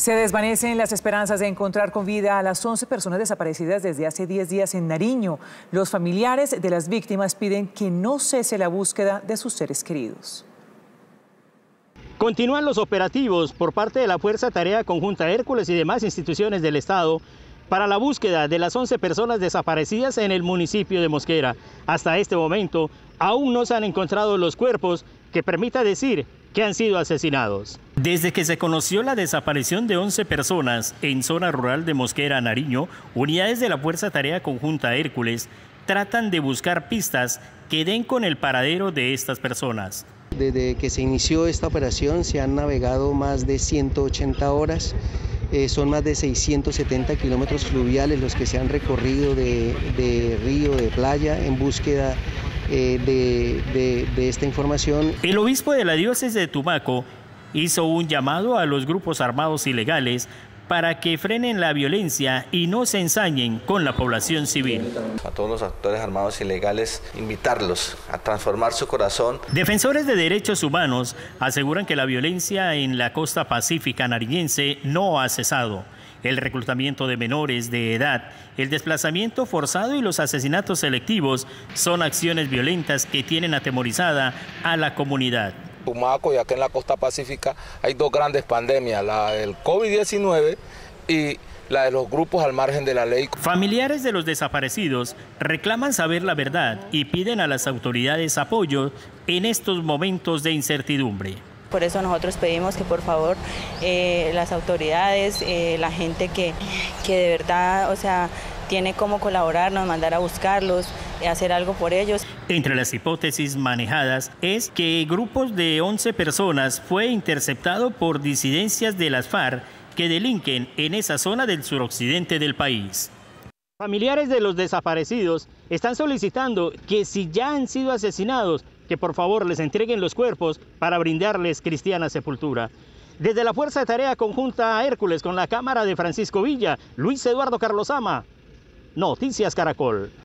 Se desvanecen las esperanzas de encontrar con vida a las 11 personas desaparecidas desde hace 10 días en Nariño. Los familiares de las víctimas piden que no cese la búsqueda de sus seres queridos. Continúan los operativos por parte de la Fuerza Tarea Conjunta Hércules y demás instituciones del Estado para la búsqueda de las 11 personas desaparecidas en el municipio de Mosquera. Hasta este momento aún no se han encontrado los cuerpos que permita decir que han sido asesinados. Desde que se conoció la desaparición de 11 personas en zona rural de Mosquera, Nariño, unidades de la Fuerza Tarea Conjunta Hércules tratan de buscar pistas que den con el paradero de estas personas. Desde que se inició esta operación se han navegado más de 180 horas, eh, son más de 670 kilómetros fluviales los que se han recorrido de, de río, de playa, en búsqueda eh, de, esta información. El obispo de la diócesis de Tumaco hizo un llamado a los grupos armados ilegales para que frenen la violencia y no se ensañen con la población civil. A todos los actores armados ilegales, invitarlos a transformar su corazón. Defensores de derechos humanos aseguran que la violencia en la costa pacífica nariñense no ha cesado el reclutamiento de menores de edad, el desplazamiento forzado y los asesinatos selectivos son acciones violentas que tienen atemorizada a la comunidad. Tumaco y acá en la costa pacífica hay dos grandes pandemias, la del COVID-19 y la de los grupos al margen de la ley. Familiares de los desaparecidos reclaman saber la verdad y piden a las autoridades apoyo en estos momentos de incertidumbre. Por eso nosotros pedimos que por favor eh, las autoridades, eh, la gente que, que de verdad, o sea, tiene cómo colaborarnos, mandar a buscarlos, hacer algo por ellos. Entre las hipótesis manejadas es que grupos de 11 personas fue interceptado por disidencias de las FARC que delinquen en esa zona del suroccidente del país. Familiares de los desaparecidos están solicitando que si ya han sido asesinados, que por favor les entreguen los cuerpos para brindarles cristiana sepultura. Desde la Fuerza de Tarea Conjunta Hércules con la cámara de Francisco Villa, Luis Eduardo Carlosama, Noticias Caracol.